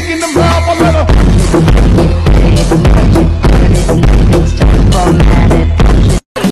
picking them up a little.